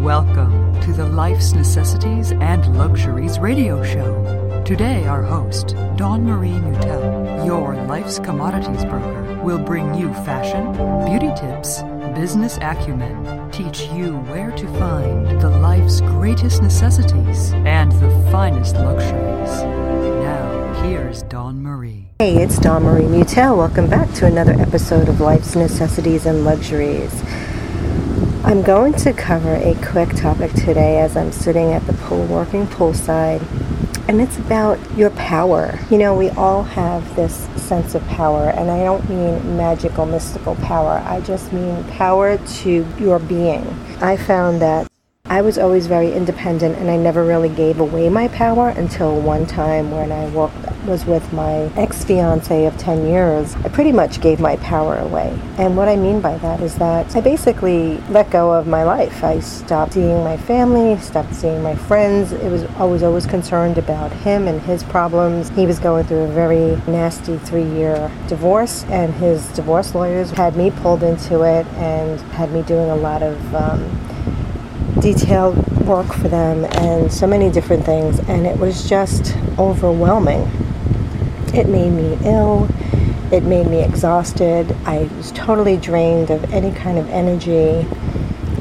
Welcome to the Life's Necessities and Luxuries radio show. Today, our host, Dawn Marie Mutell, your life's commodities broker, will bring you fashion, beauty tips, business acumen, teach you where to find the life's greatest necessities and the finest luxuries. Now, here's Dawn Marie. Hey, it's Dawn Marie Mutell. Welcome back to another episode of Life's Necessities and Luxuries. I'm going to cover a quick topic today as I'm sitting at the pool working poolside, and it's about your power. You know, we all have this sense of power, and I don't mean magical, mystical power, I just mean power to your being. I found that I was always very independent and I never really gave away my power until one time when I worked, was with my ex fiance of 10 years. I pretty much gave my power away. And what I mean by that is that I basically let go of my life. I stopped seeing my family, stopped seeing my friends. It was I was always concerned about him and his problems. He was going through a very nasty three year divorce, and his divorce lawyers had me pulled into it and had me doing a lot of um, detailed work for them and so many different things, and it was just overwhelming. It made me ill. It made me exhausted. I was totally drained of any kind of energy.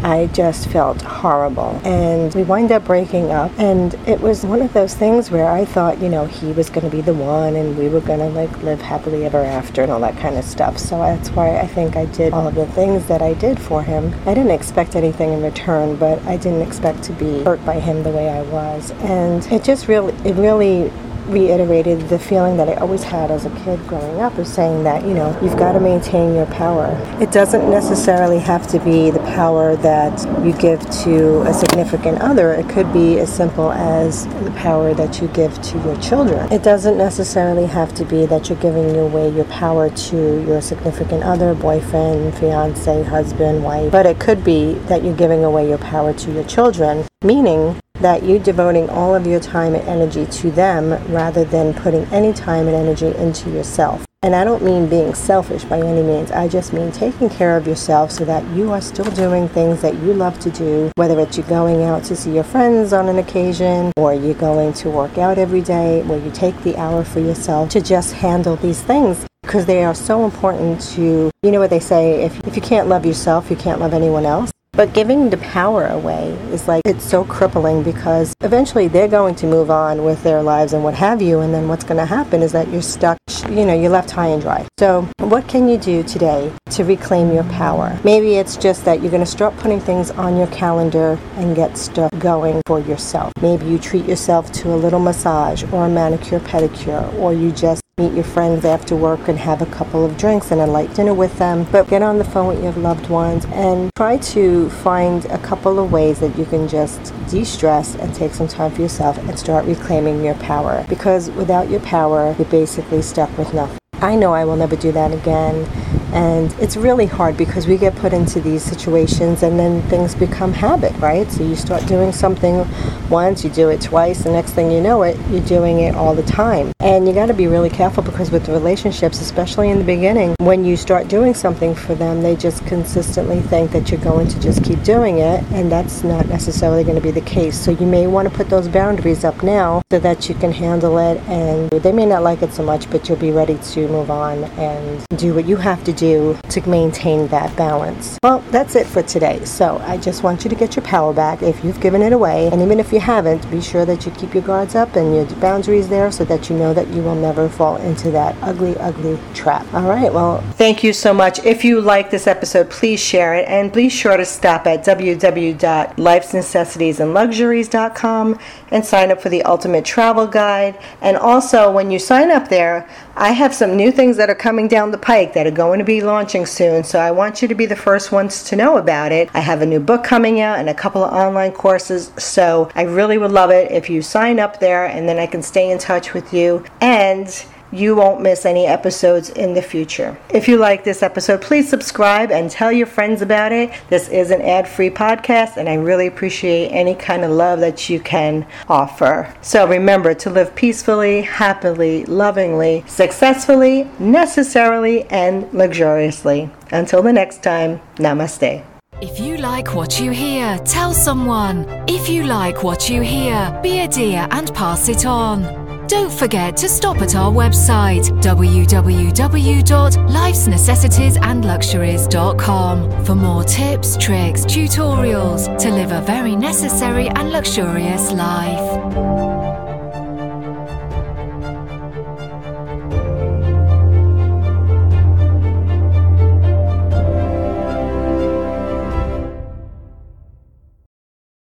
I just felt horrible. And we wind up breaking up. And it was one of those things where I thought, you know, he was going to be the one and we were going to like live happily ever after and all that kind of stuff. So that's why I think I did all of the things that I did for him. I didn't expect anything in return, but I didn't expect to be hurt by him the way I was. And it just really, it really reiterated the feeling that I always had as a kid growing up of saying that, you know, you've got to maintain your power. It doesn't necessarily have to be the power that you give to a significant other. It could be as simple as the power that you give to your children. It doesn't necessarily have to be that you're giving away your power to your significant other, boyfriend, fiance, husband, wife, but it could be that you're giving away your power to your children, meaning that you're devoting all of your time and energy to them rather than putting any time and energy into yourself. And I don't mean being selfish by any means. I just mean taking care of yourself so that you are still doing things that you love to do, whether it's you going out to see your friends on an occasion or you're going to work out every day, where you take the hour for yourself to just handle these things because they are so important to, you know what they say, if, if you can't love yourself, you can't love anyone else. But giving the power away is like, it's so crippling because eventually they're going to move on with their lives and what have you. And then what's going to happen is that you're stuck, you know, you're left high and dry. So, what can you do today to reclaim your power? Maybe it's just that you're going to start putting things on your calendar and get stuff going for yourself. Maybe you treat yourself to a little massage or a manicure, pedicure, or you just meet your friends after work and have a couple of drinks and a light dinner with them. But get on the phone with your loved ones and try to find a couple of ways that you can just de stress and take some time for yourself and start reclaiming your power. Because without your power, you're basically stuck with nothing. I know I will never do that again. And it's really hard because we get put into these situations and then things become habit, right? So you start doing something once, you do it twice, the next thing you know it, you're doing it all the time. And you got to be really careful because with relationships, especially in the beginning, when you start doing something for them, they just consistently think that you're going to just keep doing it, and that's not necessarily going to be the case. So you may want to put those boundaries up now so that you can handle it, and they may not like it so much, but you'll be ready to move on and do what you have to do to maintain that balance. Well, that's it for today. So I just want you to get your power back if you've given it away. And even if you haven't, be sure that you keep your guards up and your boundaries there so that you know that you will never fall into that ugly, ugly trap. All right. Well, thank you so much. If you like this episode, please share it and be sure to stop at www.lifesnecessitiesandluxuries.com and sign up for the ultimate travel guide. And also, when you sign up there, I have some new things that are coming down the pike that are going to be launching soon. So I want you to be the first ones to know about it. I have a new book coming out and a couple of online courses. So I really would love it if you sign up there and then I can stay in touch with you. And you won't miss any episodes in the future. If you like this episode, please subscribe and tell your friends about it. This is an ad free podcast, and I really appreciate any kind of love that you can offer. So remember to live peacefully, happily, lovingly, successfully, necessarily, and luxuriously. Until the next time, namaste. If you like what you hear, tell someone. If you like what you hear, be a dear and pass it on. Don't forget to stop at our website www.lifesnecessitiesandluxuries.com for more tips, tricks, tutorials to live a very necessary and luxurious life.